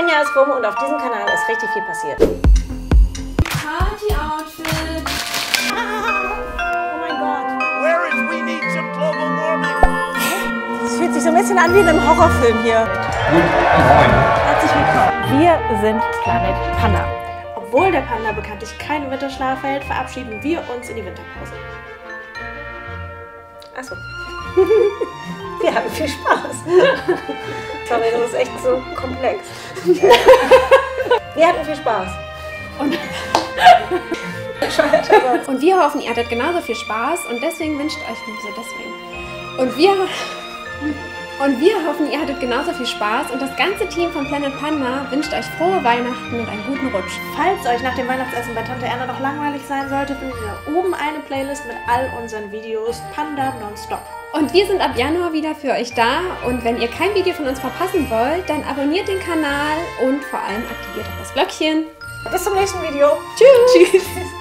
Ein Jahr ist rum und auf diesem Kanal ist richtig viel passiert. Party-Outfit. Oh mein Gott. Where is we need some global warming? Das fühlt sich so ein bisschen an wie in einem Horrorfilm hier. Herzlich willkommen. Wir sind Planet Panda. Obwohl der Panda bekanntlich keinen Winterschlaf hält, verabschieden wir uns in die Winterpause. Achso. Wir hatten viel Spaß. Sorry, das ist echt so komplex. Wir hatten viel Spaß. Und, und wir hoffen, ihr hattet genauso viel Spaß und deswegen wünscht euch wieso deswegen. Und wir und wir hoffen, ihr hattet genauso viel Spaß und das ganze Team von Planet Panda wünscht euch frohe Weihnachten und einen guten Rutsch. Falls euch nach dem Weihnachtsessen bei Tante Erna noch langweilig sein sollte, findet ihr oben eine Playlist mit all unseren Videos Panda Nonstop. Und wir sind ab Januar wieder für euch da und wenn ihr kein Video von uns verpassen wollt, dann abonniert den Kanal und vor allem aktiviert auch das Glöckchen. Bis zum nächsten Video. Tschüss. Tschüss.